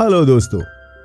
Hello दोस्तों।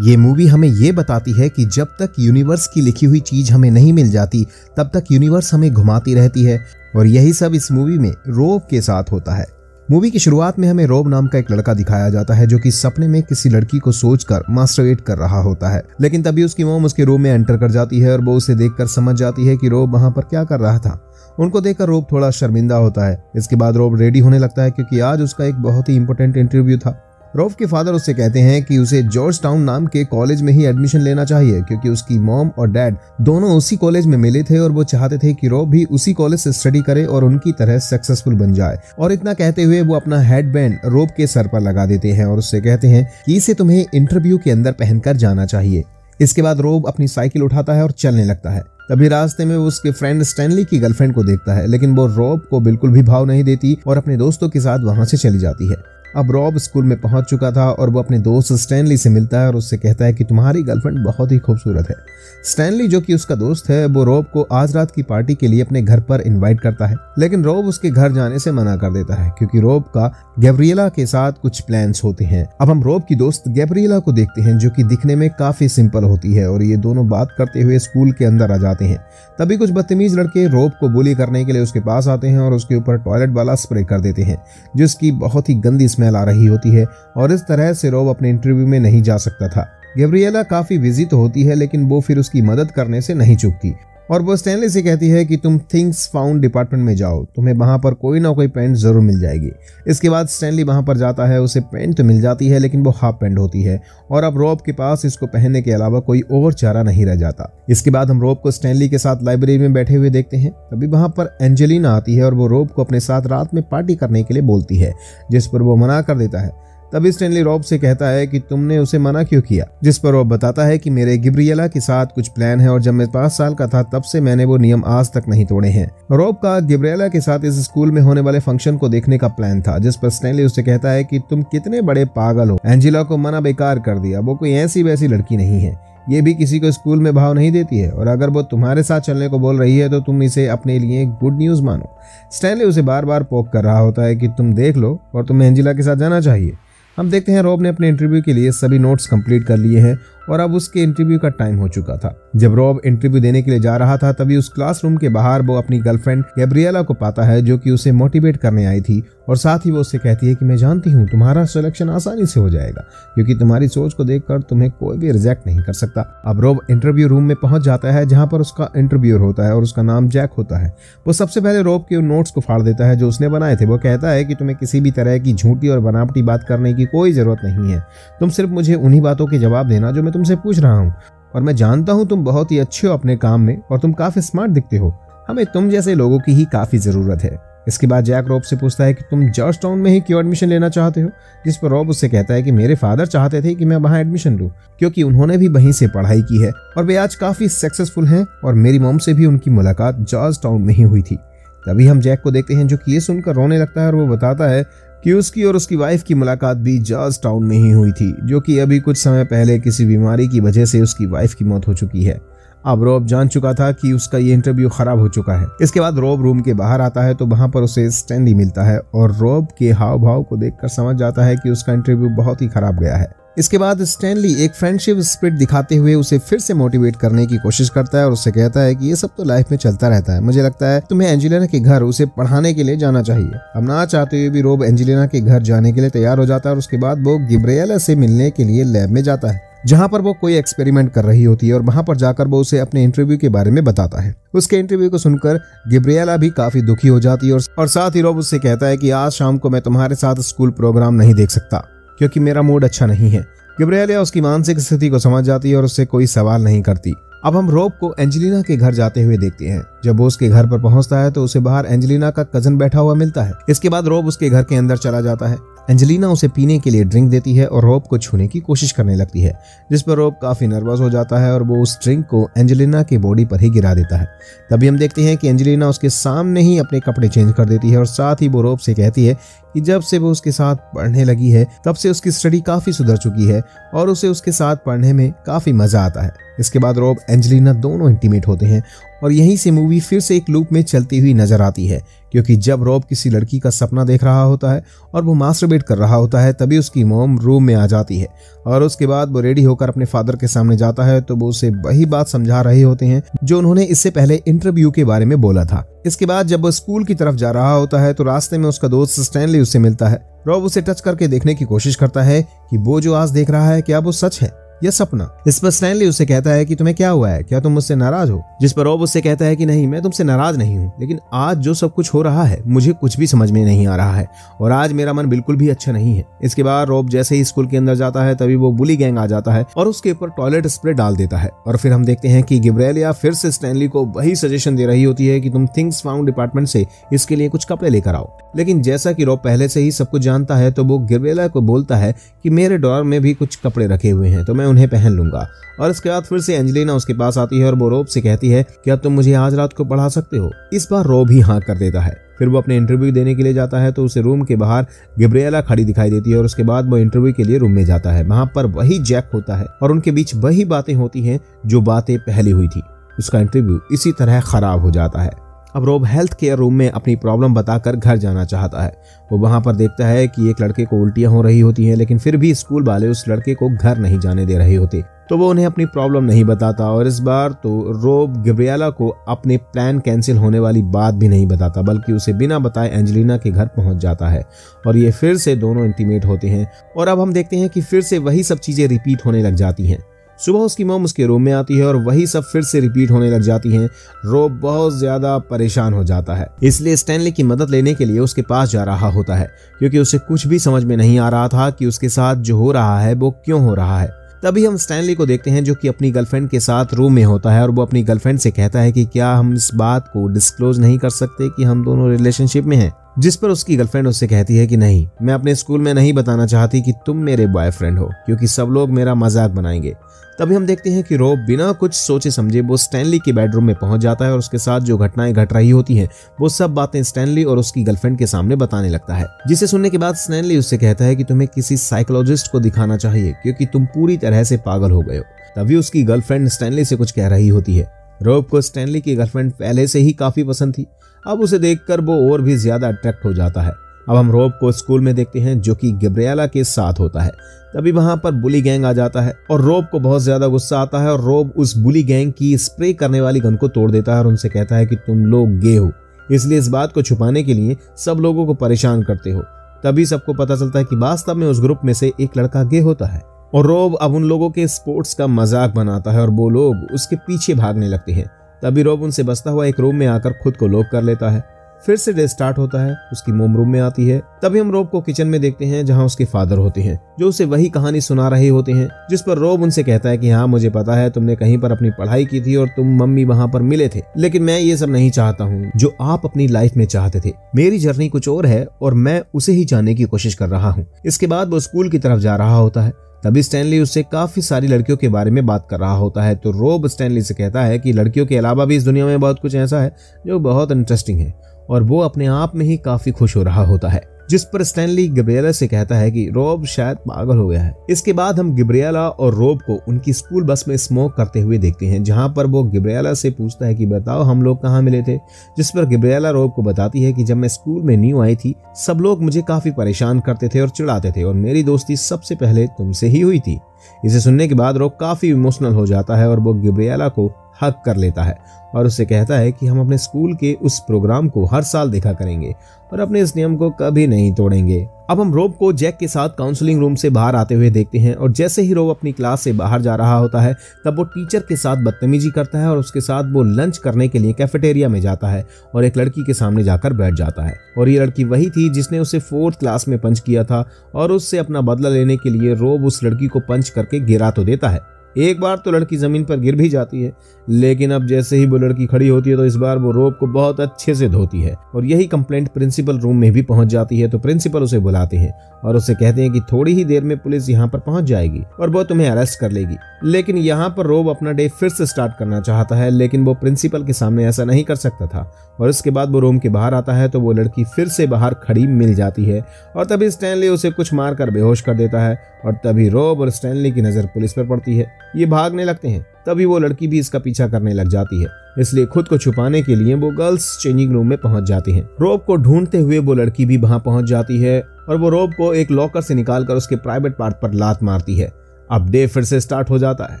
ये movie हमें ये बताती है कि जब तक यूनिवर्स की लिखी हुई चीज़ हमें नहीं मिल जाती, तब तक यूनिवर्स हमें घुमाती रहती है और यही सब इस मूवी में रोब के साथ होता है। मूवी की शुरुआत में हमें रोब नाम का एक लड़का दिखाया जाता है जो कि सपने में किसी लड़की को सोचकर मास्टरवेट कर रहा होता है। लेकिन तभी उसकी मोम उसके रूम में एंटर कर जाती है और वो उसे देखकर समझ जाती है कि रोब वहाँ पर क्या कर रहा था। उनको देखकर रोब थोड़ा शर्मिंदा होता है। इसके बाद रोब रेडी होने लगता है क्योंकि आज उसका एक बहुत ही इंपॉर्टेंट इंटरव्यू था। रोफ के फादर उससे कहते हैं कि उसे जॉर्ज टाउन नाम के कॉलेज में ही एडमिशन लेना चाहिए, क्योंकि उसकी मॉम और डैड दोनों उसी कॉलेज में मिले थे और वो चाहते थे कि रोफ भी उसी कॉलेज से स्टडी करे और उनकी तरह सक्सेसफुल बन जाए। और इतना कहते हुए वो अपना हेड बैंड रोप के सर पर लगा देते हैं और उससे कहते हैं कि इसे तुम्हें इंटरव्यू के अंदर पहनकर जाना चाहिए। इसके बाद रोब अपनी साइकिल उठाता है और चलने लगता है। तभी रास्ते में वो उसके फ्रेंड स्टैनली की गर्लफ्रेंड को देखता है, लेकिन वो रोब को बिल्कुल भी भाव नहीं देती और अपने दोस्तों के साथ वहाँ से चली जाती है। अब रॉब स्कूल में पहुँच चुका था और वो अपने दोस्त स्टैनली से मिलता है और उससे कहता है कि तुम्हारी गर्लफ्रेंड बहुत ही खूबसूरत है। स्टैनली, जो कि उसका दोस्त है, वो रॉब को आज रात की पार्टी के लिए अपने घर पर इनवाइट करता है। लेकिन रॉब उसके घर जाने से मना कर देता है, क्योंकि रॉब का गैब्रियला के साथ कुछ प्लान्स होते हैं। अब हम रॉब की दोस्त गैब्रियला को देखते हैं, जो कि दिखने में काफ़ी सिंपल होती है और ये दोनों बात करते हुए स्कूल के अंदर आ जाते हैं। तभी कुछ बदतमीज लड़के रॉब को बुली करने के लिए उसके पास आते हैं और उसके ऊपर टॉयलेट वाला स्प्रे कर देते हैं, जिसकी बहुत ही गंदी स्मेल आ रही होती है और इस तरह से रोब अपने इंटरव्यू में नहीं जा सकता था। गेब्रियला काफ़ी बिज़ी तो होती है, लेकिन वो फिर उसकी मदद करने से नहीं चुकती। और वो स्टैनली से कहती है कि तुम थिंग्स फाउंड डिपार्टमेंट में जाओ, तुम्हें वहाँ पर कोई ना कोई पेंट ज़रूर मिल जाएगी। इसके बाद स्टैनली वहाँ पर जाता है, उसे पेंट तो मिल जाती है, लेकिन वो हाफ़ पेंट होती है। और अब रोब के पास इसको पहनने के अलावा कोई और चारा नहीं रह जाता। इसके बाद हम रोब को स्टैनली के साथ लाइब्रेरी में बैठे हुए देखते हैं। तभी वहाँ पर एंजेलिना आती है और वो रोब को अपने साथ रात में पार्टी करने के लिए बोलती है, जिस पर वो मना कर देता है। तभी स्टेनली रॉब से कहता है कि तुमने उसे मना क्यों किया? जिस पर रॉब बताता है कि मेरे गिब्रियला के साथ कुछ प्लान है और जब मैं पाँच साल का था, तब से मैंने वो नियम आज तक नहीं तोड़े हैं। रॉब का गिब्रियला के साथ इस स्कूल में होने वाले फ़ंक्शन को देखने का प्लान था, जिस पर स्टेनली उसे कहता है कि तुम कितने बड़े पागल हो। एंजिला को मना बेकार कर दिया। वो कोई ऐसी वैसी लड़की नहीं है। ये भी किसी को स्कूल में भाव नहीं देती है। और अगर वो तुम्हारे साथ चलने को बोल रही है तो तुम इसे अपने लिए गुड न्यूज़ मानो। स्टैनली उसे बार बार पोक कर रहा होता है कि तुम देख लो और तुम्हें एंजिला के साथ जाना चाहिए। हम देखते हैं, रॉब ने अपने इंटरव्यू के लिए सभी नोट्स कंप्लीट कर लिए हैं। और अब उसके इंटरव्यू का टाइम हो चुका था। जब रॉब इंटरव्यू देने के लिए जा रहा था, तभी उस क्लासरूम के बाहर वो अपनी गर्लफ्रेंड गैब्रियला को पाता है, जो कि उसे मोटिवेट करने आई थी, और साथ ही वो उससे कहती है कि मैं जानती हूँ, तुम्हारा सिलेक्शन आसानी से हो जाएगा, क्योंकि तुम्हारी सोच को देखकर तुम्हें कोई भी रिजेक्ट नहीं कर सकता। अब रोब इंटरव्यू रूम में पहुँच जाता है, जहाँ पर उसका इंटरव्यूअर होता है और उसका नाम जैक होता है। वो सबसे पहले रोब के नोट्स को फाड़ देता है, जो उसने बनाए थे। वो कहता है कि तुम्हें किसी भी तरह की झूठी और बनावटी बात करने की कोई ज़रूरत नहीं है। तुम सिर्फ़ मुझे उन्हीं बातों के जवाब देना, जो मैं तुमसे पूछ रहा हूँ। और मैं जानता हूँ तुम बहुत ही अच्छे हो अपने काम में और तुम काफ़ी स्मार्ट दिखते हो। हमें तुम जैसे लोगों की ही काफ़ी ज़रूरत है। इसके बाद जैक रॉब से पूछता है कि तुम जॉर्ज टाउन में ही क्यों एडमिशन लेना चाहते हो? जिस पर रॉब उससे कहता है कि मेरे फादर चाहते थे कि मैं वहाँ एडमिशन लूँ, क्योंकि उन्होंने भी वहीं से पढ़ाई की है और वे आज काफ़ी सक्सेसफुल हैं और मेरी मोम से भी उनकी मुलाकात जॉर्ज टाउन में ही हुई थी। तभी हम जैक को देखते हैं जो कि ये सुनकर रोने लगता है और वो बताता है कि उसकी और उसकी वाइफ की मुलाकात भी जॉर्ज टाउन में ही हुई थी, जो कि अभी कुछ समय पहले किसी बीमारी की वजह से उसकी वाइफ की मौत हो चुकी है। अब रोब जान चुका था कि उसका ये इंटरव्यू खराब हो चुका है। इसके बाद रॉब रूम के बाहर आता है तो वहाँ पर उसे स्टैंडी मिलता है और रॉब के हाव भाव को देखकर समझ जाता है कि उसका इंटरव्यू बहुत ही खराब गया है। इसके बाद स्टैनली एक फ्रेंडशिप स्प्रिट दिखाते हुए उसे फिर से मोटिवेट करने की कोशिश करता है और उससे कहता है कि ये सब तो लाइफ में चलता रहता है। मुझे लगता है तुम्हें एंजेलिना के घर, उसे पढ़ाने के लिए जाना चाहिए। अब ना चाहते हुए भी रोब एंजेलिना के घर जाने के लिए तैयार हो जाता है और उसके बाद वो गिब्रेला से मिलने के लिए लैब में जाता है, जहाँ पर वो कोई एक्सपेरिमेंट कर रही होती है और वहाँ पर जाकर वो उसे अपने इंटरव्यू के बारे में बताता है। उसके इंटरव्यू को सुनकर गिब्रियला भी काफ़ी दुखी हो जाती है और साथ ही रोब उससे कहता है कि आज शाम को मैं तुम्हारे साथ स्कूल प्रोग्राम नहीं देख सकता। क्योंकि मेरा मूड अच्छा नहीं है। गिब्रेलिया उसकी मानसिक स्थिति को समझ जाती है और उससे कोई सवाल नहीं करती। अब हम रोब को एंजेलिना के घर जाते हुए देखते हैं। जब वो उसके घर पर पहुँचता है तो उसे बाहर एंजेलिना का कज़न बैठा हुआ मिलता है। इसके बाद रोब उसके घर के अंदर चला जाता है। एंजेलिना उसे पीने के लिए ड्रिंक देती है और रोब को छूने की कोशिश करने लगती है, जिस पर रोब काफ़ी नर्वस हो जाता है और वो उस ड्रिंक को एंजेलिना के बॉडी पर ही गिरा देता है। तभी हम देखते हैं कि एंजेलिना उसके सामने ही अपने कपड़े चेंज कर देती है और साथ ही वो रोब से कहती है कि जब से वो उसके साथ पढ़ने लगी है, तब से उसकी स्टडी काफ़ी सुधर चुकी है और उसे उसके साथ पढ़ने में काफ़ी मज़ा आता है। इसके बाद रोब एंजेलिना दोनों इंटीमेट होते हैं और यहीं से मूवी फिर से एक लूप में चलती हुई नज़र आती है, क्योंकि जब रॉब किसी लड़की का सपना देख रहा होता है और वो मास्टरबेट कर रहा होता है, तभी उसकी मोम रूम में आ जाती है। और उसके बाद वो रेडी होकर अपने फादर के सामने जाता है तो वो उसे वही बात समझा रहे होते हैं, जो उन्होंने इससे पहले इंटरव्यू के बारे में बोला था। इसके बाद जब वो स्कूल की तरफ़ जा रहा होता है तो रास्ते में उसका दोस्त स्टैनली उससे मिलता है। रॉब उसे टच करके देखने की कोशिश करता है कि वो जो आज देख रहा है, क्या वो सच है? यह सपना। इस पर स्टैनली उससे कहता है कि तुम्हें क्या हुआ है? क्या तुम मुझसे नाराज़ हो? जिस पर रॉब उससे कहता है कि नहीं, मैं तुमसे नाराज़ नहीं हूँ। लेकिन आज जो सब कुछ हो रहा है, मुझे कुछ भी समझ में नहीं आ रहा है। और आज मेरा मन बिल्कुल भी अच्छा नहीं है। इसके बाद रॉब जैसे ही स्कूल के अंदर जाता है, तभी वो बुली गैंग आ जाता है और उसके ऊपर टॉयलेट स्प्रे डाल देता है। और फिर हम देखते हैं कि गिब्रेलिया फिर से स्टैनली को वही सजेशन दे रही होती है कि तुम थिंग्स फाउंड डिपार्टमेंट से इसके लिए कुछ कपड़े लेकर आओ। लेकिन जैसा कि रॉब पहले से ही सब कुछ जानता है तो वो गिब्रेलिया को बोलता है कि मेरे डॉर में भी कुछ कपड़े रखे हुए हैं तो मैं उन्हें पहन लूँगा। और इसके बाद फिर से एंजेलिना उसके पास आती है और वो रोब से कहती है कि अब तुम मुझे आज रात को पढ़ा सकते हो? इस बार रोब ही हाँ कर देता है। फिर वो अपने इंटरव्यू देने के लिए जाता है तो उसे रूम के बाहर गिब्रियला खड़ी दिखाई देती है और उसके बाद वो इंटरव्यू के लिए रूम में जाता है। वहाँ पर वही जैक होता है और उनके बीच वही बातें होती हैं जो बातें पहले हुई थी। उसका इंटरव्यू इसी तरह खराब हो जाता है। अब रोब हेल्थ केयर रूम में अपनी प्रॉब्लम बताकर घर जाना चाहता है। वो वहाँ पर देखता है कि एक लड़के को उल्टियाँ हो रही होती हैं, लेकिन फिर भी स्कूल वाले उस लड़के को घर नहीं जाने दे रहे होते। तो वो उन्हें अपनी प्रॉब्लम नहीं बताता और इस बार तो रोब गिब्रियाला को अपने प्लान कैंसिल होने वाली बात भी नहीं बताता, बल्कि उसे बिना बताए एंजेलिना के घर पहुँच जाता है। और ये फिर से दोनों इंटीमेट होते हैं। और अब हम देखते हैं कि फिर से वही सब चीज़ें रिपीट होने लग जाती हैं। सुबह उसकी मोम उसके रूम में आती है और वही सब फिर से रिपीट होने लग जाती हैं। रोब बहुत ज़्यादा परेशान हो जाता है। इसलिए स्टैनली की मदद लेने के लिए उसके पास जा रहा होता है, क्योंकि उसे कुछ भी समझ में नहीं आ रहा था कि उसके साथ जो हो रहा है, वो क्यों हो रहा है। तभी हम स्टैनली को देखते हैं जो कि अपनी गर्लफ्रेंड के साथ रूम में होता है और वो अपनी गर्लफ्रेंड से कहता है कि क्या हम इस बात को डिस्क्लोज नहीं कर सकते कि हम दोनों रिलेशनशिप में हैं? जिस पर उसकी गर्लफ्रेंड उससे कहती है कि नहीं, मैं अपने स्कूल में नहीं बताना चाहती कि तुम मेरे बॉयफ्रेंड हो, क्योंकि सब लोग मेरा मज़ाक बनाएँगे। तभी हम देखते हैं कि रोब बिना कुछ सोचे समझे वो स्टैनली के बेडरूम में पहुँच जाता है और उसके साथ जो घटनाएँ घट रही होती हैं, वो सब बातें स्टैनली और उसकी गर्लफ्रेंड के सामने बताने लगता है। जिसे सुनने के बाद स्टैनली उससे कहता है कि तुम्हें किसी साइकोलॉजिस्ट को दिखाना चाहिए, क्योंकि तुम पूरी तरह से पागल हो गए हो। तभी उसकी गर्लफ्रेंड स्टैनली से कुछ कह रही होती है। रोब को स्टैनली की गर्लफ्रेंड पहले से ही काफ़ी पसंद थी। अब उसे देखकर वो और भी ज़्यादा अट्रैक्ट हो जाता है। अब हम रोब को स्कूल में देखते हैं, जो कि गब्रियाला के साथ होता है। तभी वहाँ पर बुली गैंग आ जाता है और रोब को बहुत ज़्यादा गुस्सा आता है और रोब उस बुली गैंग की स्प्रे करने वाली गन को तोड़ देता है और उनसे कहता है कि तुम लोग गे हो। इसलिए इस बात को छुपाने के लिए सब लोगों को परेशान करते हो। तभी सबको पता चलता है कि वास्तव में उस ग्रुप में से एक लड़का गे होता है। और रोब अब उन लोगों के स्पोर्ट्स का मज़ाक बनाता है और वो लोग उसके पीछे भागने लगते हैं। तभी रोब उनसे बसता हुआ एक रूम में आकर खुद को लॉक कर लेता है। फिर से डे स्टार्ट होता है, उसकी मोम रूम में आती है। तभी हम रोब को किचन में देखते हैं, जहाँ उसके फादर होते हैं, जो उसे वही कहानी सुना रहे होते हैं, जिस पर रोब उनसे कहता है कि हाँ मुझे पता है, तुमने कहीं पर अपनी पढ़ाई की थी और तुम मम्मी वहाँ पर मिले थे, लेकिन मैं ये सब नहीं चाहता हूँ, जो आप अपनी लाइफ में चाहते थे। मेरी जर्नी कुछ और है और मैं उसे ही जानने की कोशिश कर रहा हूँ। इसके बाद वो स्कूल की तरफ़ जा रहा होता है। तभी स्टैनली उससे काफ़ी सारी लड़कियों के बारे में बात कर रहा होता है। तो रोब स्टैनली से कहता है कि लड़कियों के अलावा भी इस दुनिया में बहुत कुछ ऐसा है, जो बहुत इंटरेस्टिंग है। और वो अपने आप में ही काफ़ी खुश हो रहा होता है, जिस पर स्टैनली गिब्रियला से कहता है कि रोब शायद पागल हो गया है। इसके बाद हम गिब्रियला और रोब को उनकी स्कूल बस में स्मोक करते हुए देखते हैं, जहाँ पर वो गिब्रियला से पूछता है कि बताओ हम लोग कहाँ मिले थे, जिस पर गिब्रियला रोब को बताती है कि जब मैं स्कूल में न्यू आई थी, सब लोग मुझे काफ़ी परेशान करते थे और चिढ़ाते थे, और मेरी दोस्ती सबसे पहले तुमसे ही हुई थी। इसे सुनने के बाद रॉक काफ़ी इमोशनल हो जाता है और वो गिब्रियाला को हक कर लेता है और उससे कहता है कि हम अपने स्कूल के उस प्रोग्राम को हर साल देखा करेंगे और अपने इस नियम को कभी नहीं तोड़ेंगे। अब हम रोब को जैक के साथ काउंसलिंग रूम से बाहर आते हुए देखते हैं और जैसे ही रोब अपनी क्लास से बाहर जा रहा होता है, तब वो टीचर के साथ बदतमीजी करता है और उसके साथ वो लंच करने के लिए कैफेटेरिया में जाता है और एक लड़की के सामने जाकर बैठ जाता है। और ये लड़की वही थी जिसने उसे फोर्थ क्लास में पंच किया था और उससे अपना बदला लेने के लिए रोब उस लड़की को पंच करके गिरा तो देता है। एक बार तो लड़की ज़मीन पर गिर भी जाती है, लेकिन अब जैसे ही वो लड़की खड़ी होती है तो इस बार वो रोप को बहुत अच्छे से धोती है। और यही कंप्लेंट प्रिंसिपल रूम में भी पहुँच जाती है तो प्रिंसिपल उसे बुलाते हैं और उसे कहते हैं कि थोड़ी ही देर में पुलिस यहाँ पर पहुँच जाएगी और वो तुम्हें अरेस्ट कर लेगी। लेकिन यहाँ पर रोब अपना डे फिर से स्टार्ट करना चाहता है, लेकिन वो प्रिंसिपल के सामने ऐसा नहीं कर सकता था। और उसके बाद वो रूम के बाहर आता है तो वो लड़की फिर से बाहर खड़ी मिल जाती है और तभी स्टैनली उसे कुछ मार कर बेहोश कर देता है और तभी रोब और स्टैनली की नज़र पुलिस पर पड़ती है ये भागने लगते हैं, तभी वो लड़की भी इसका पीछा करने लग जाती है, इसलिए खुद को छुपाने के लिए वो गर्ल्स चेंजिंग रूम में पहुँच जाती हैं। रोब को ढूंढते हुए वो लड़की भी वहाँ पहुँच जाती है और वो रोब को एक लॉकर से निकालकर उसके प्राइवेट पार्ट पर लात मारती है अब डे फिर से स्टार्ट हो जाता है।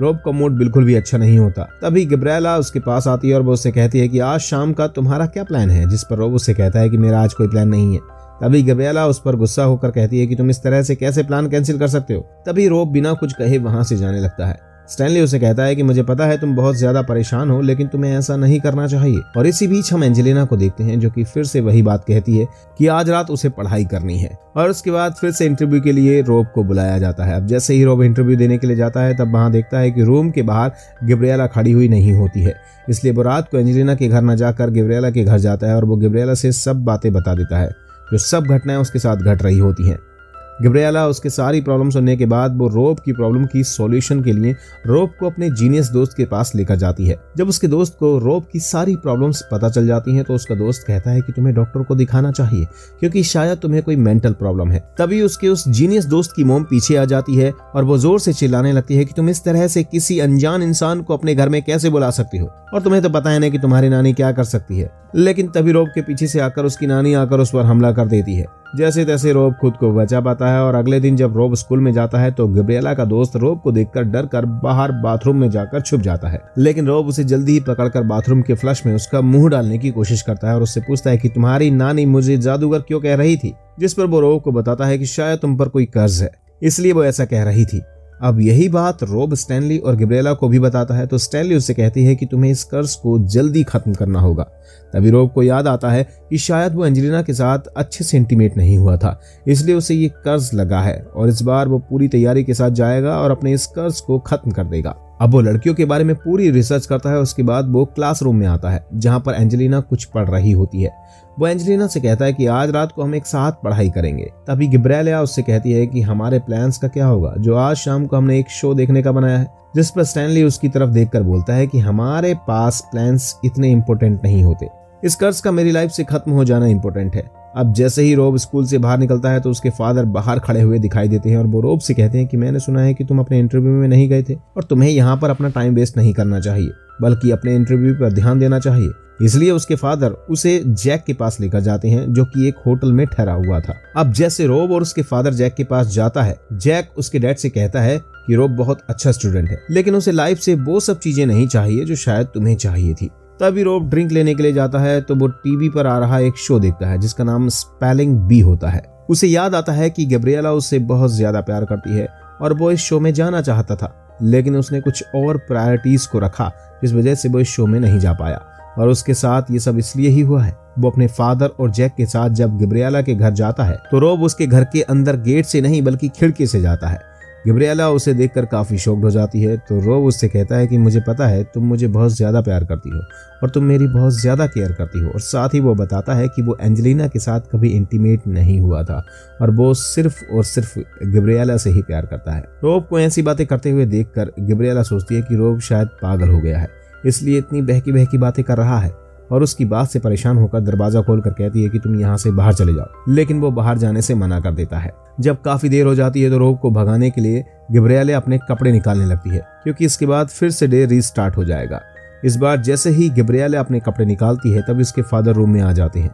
रोब का मूड बिल्कुल भी अच्छा नहीं होता। तभी गिब्रेला उसके पास आती है और वो उससे कहती है कि आज शाम का तुम्हारा क्या प्लान है? जिस पर रोब उससे कहता है कि मेरा आज कोई प्लान नहीं है। तभी गिब्रेला उस पर गुस्सा होकर कहती है कि तुम इस तरह से कैसे प्लान कैंसिल कर सकते हो? तभी रोब बिना कुछ कहे वहाँ से जाने लगता है। स्टैनली उसे कहता है कि मुझे पता है तुम बहुत ज़्यादा परेशान हो, लेकिन तुम्हें ऐसा नहीं करना चाहिए। और इसी बीच हम एंजेलिना को देखते हैं, जो कि फिर से वही बात कहती है कि आज रात उसे पढ़ाई करनी है। और उसके बाद फिर से इंटरव्यू के लिए रोब को बुलाया जाता है। अब जैसे ही रोब इंटरव्यू देने के लिए जाता है, तब वहाँ देखता है कि रूम के बाहर गिब्रियाला खड़ी हुई नहीं होती है। इसलिए वो रात को एंजेलिना के घर न जाकर गिब्रियाला के घर जाता है और वो गिब्रियाला से सब बातें बता देता है। जो सब घटनाएँ उसके साथ घट रही होती हैं। घबरेला उसके सारी प्रॉब्लम सुनने के बाद वो रोब की प्रॉब्लम की सॉल्यूशन के लिए रोब को अपने जीनियस दोस्त के पास लेकर जाती है। जब उसके दोस्त को रोब की सारी प्रॉब्लम्स पता चल जाती हैं तो उसका दोस्त कहता है कि तुम्हें डॉक्टर को दिखाना चाहिए, क्योंकि शायद तुम्हें कोई मेंटल प्रॉब्लम है। तभी उसके उस जीनियस दोस्त की मोम पीछे आ जाती है और वो ज़ोर से चिल्लाने लगती है कि तुम इस तरह से किसी अनजान इंसान को अपने घर में कैसे बुला सकती हो? और तुम्हें तो पता है ना कि तुम्हारी नानी क्या कर सकती है। लेकिन तभी रोब के पीछे से आकर उसकी नानी आकर उस पर हमला कर देती है। जैसे तैसे रोब खुद को बचा पाता है और अगले दिन जब रोब स्कूल में जाता है तो गब्रियला का दोस्त रोब को देखकर डर कर बाहर बाथरूम में जाकर छुप जाता है। लेकिन रोब उसे जल्दी ही पकड़कर बाथरूम के फ्लश में उसका मुँह डालने की कोशिश करता है और उससे पूछता है कि तुम्हारी नानी मुझे जादूगर क्यों कह रही थी? जिस पर वो रोब को बताता है कि शायद तुम पर कोई कर्ज है। इसलिए वो ऐसा कह रही थी। अब यही बात रोब स्टैनली और गिब्रेला को भी बताता है तो स्टैनली उससे कहती है कि तुम्हें इस कर्ज को जल्दी खत्म करना होगा। तभी रोब को याद आता है कि शायद वो एंजेलिना के साथ अच्छे से इंटीमेट नहीं हुआ था, इसलिए उसे ये कर्ज लगा है और इस बार वो पूरी तैयारी के साथ जाएगा और अपने इस कर्ज को खत्म कर देगा। अब वो लड़कियों के बारे में पूरी रिसर्च करता है, उसके बाद वो क्लासरूम में आता है, जहाँ पर एंजेलिना कुछ पढ़ रही होती है। वो एंजेलिना से कहता है कि आज रात को हम एक साथ पढ़ाई करेंगे। तभी गिब्रेलिया उससे कहती है कि हमारे प्लान्स का क्या होगा, जो आज शाम को हमने एक शो देखने का बनाया है, जिस पर स्टैनली उसकी तरफ़ देखकर बोलता है कि हमारे पास प्लान्स इतने इम्पोर्टेंट नहीं होते। इस कर्ज का मेरी लाइफ से खत्म हो जाना इम्पोर्टेंट है। अब जैसे ही रोब स्कूल से बाहर निकलता है तो उसके फादर बाहर खड़े हुए दिखाई देते हैं और वो रोब से कहते हैं कि मैंने सुना है कि तुम अपने इंटरव्यू में नहीं गए थे और तुम्हें यहाँ पर अपना टाइम वेस्ट नहीं करना चाहिए, बल्कि अपने इंटरव्यू पर ध्यान देना चाहिए। इसलिए उसके फादर उसे जैक के पास लेकर जाते हैं, जो कि एक होटल में ठहरा हुआ था। अब जैसे रोब और उसके फादर जैक के पास जाता है, जैक उसके डैड से कहता है कि रोब बहुत अच्छा स्टूडेंट है, लेकिन उसे लाइफ से वो सब चीज़ें नहीं चाहिए जो शायद तुम्हें चाहिए थी। तभी रोब ड्रिंक लेने के लिए जाता है तो वो टीवी पर आ रहा एक शो देखता है, जिसका नाम स्पेलिंग बी होता है। उसे याद आता है कि गब्रियला उससे बहुत ज़्यादा प्यार करती है, और वो इस शो में जाना चाहता था, लेकिन उसने कुछ और प्रायोरिटीज को रखा, जिस वजह से वो इस शो में नहीं जा पाया। और उसके साथ ये सब इसलिए ही हुआ है, वो अपने फादर और जैक के साथ जब गिब्रियाला के घर जाता है तो रोब उसके घर के अंदर गेट से नहीं, बल्कि खिड़की से जाता है। गिब्रियाला उसे देखकर काफ़ी शोक्ड हो जाती है तो रोब उससे कहता है कि मुझे पता है तुम मुझे बहुत ज़्यादा प्यार करती हो और तुम मेरी बहुत ज़्यादा केयर करती हो और साथ ही वो बताता है कि वो एंजेलिना के साथ कभी इंटीमेट नहीं हुआ था और वो सिर्फ़ और सिर्फ़ गिब्रियाला से ही प्यार करता है। रोब को ऐसी बातें करते हुए देखकर गिब्रियाला सोचती है कि रोब शायद पागल हो गया है, इसलिए इतनी बहकी बहकी बातें कर रहा है। और उसकी बात से परेशान होकर दरवाज़ा खोल कर कहती है कि तुम यहाँ से बाहर चले जाओ। लेकिन वो बाहर जाने से मना कर देता है। जब काफ़ी देर हो जाती है तो रोग को भगाने के लिए गिब्रियाले अपने कपड़े निकालने लगती है, क्योंकि इसके बाद फिर से डे रीस्टार्ट हो जाएगा। इस बार जैसे ही गिब्रियाले अपने कपड़े निकालती है, तब इसके फादर रूम में आ जाते हैं।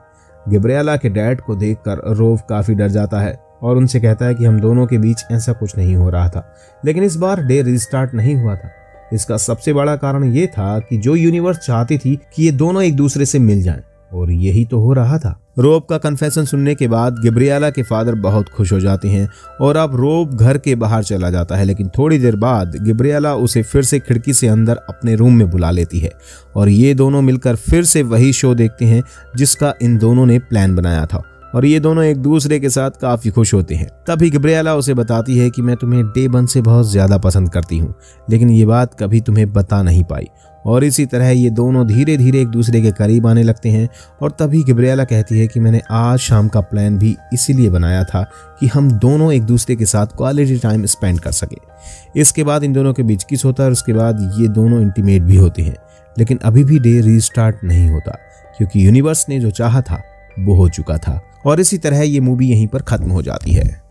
गिब्रियाला के डैड को देखकर रोव काफ़ी डर जाता है और उनसे कहता है कि हम दोनों के बीच ऐसा कुछ नहीं हो रहा था। लेकिन इस बार डे रिस्टार्ट नहीं हुआ था। इसका सबसे बड़ा कारण ये था कि जो यूनिवर्स चाहती थी कि ये दोनों एक दूसरे से मिल जाएँ, और यही तो हो रहा था। रोब का कन्फेशन सुनने के बाद गिब्रियाला के फादर बहुत खुश हो जाते हैं, और अब रोब घर के बाहर चला जाता है, लेकिन थोड़ी देर बाद गिब्रियाला उसे फिर से खिड़की से अंदर अपने रूम में बुला लेती है, और ये दोनों मिलकर फिर से वही शो देखते हैं जिसका इन दोनों ने प्लान बनाया था। और ये दोनों एक दूसरे के साथ काफ़ी खुश होते हैं। तभी गब्रियाला उसे बताती है कि मैं तुम्हें डे बन से बहुत ज़्यादा पसंद करती हूँ, लेकिन ये बात कभी तुम्हें बता नहीं पाई। और इसी तरह ये दोनों धीरे धीरे एक दूसरे के करीब आने लगते हैं और तभी गिब्रियाला कहती है कि मैंने आज शाम का प्लान भी इसीलिए बनाया था कि हम दोनों एक दूसरे के साथ क्वालिटी टाइम स्पेंड कर सकें। इसके बाद इन दोनों के बीच किस होता है और उसके बाद ये दोनों इंटीमेट भी होते हैं। लेकिन अभी भी डे रीस्टार्ट नहीं होता, क्योंकि यूनिवर्स ने जो चाहा था, वो हो चुका था। और इसी तरह ये मूवी यहीं पर खत्म हो जाती है।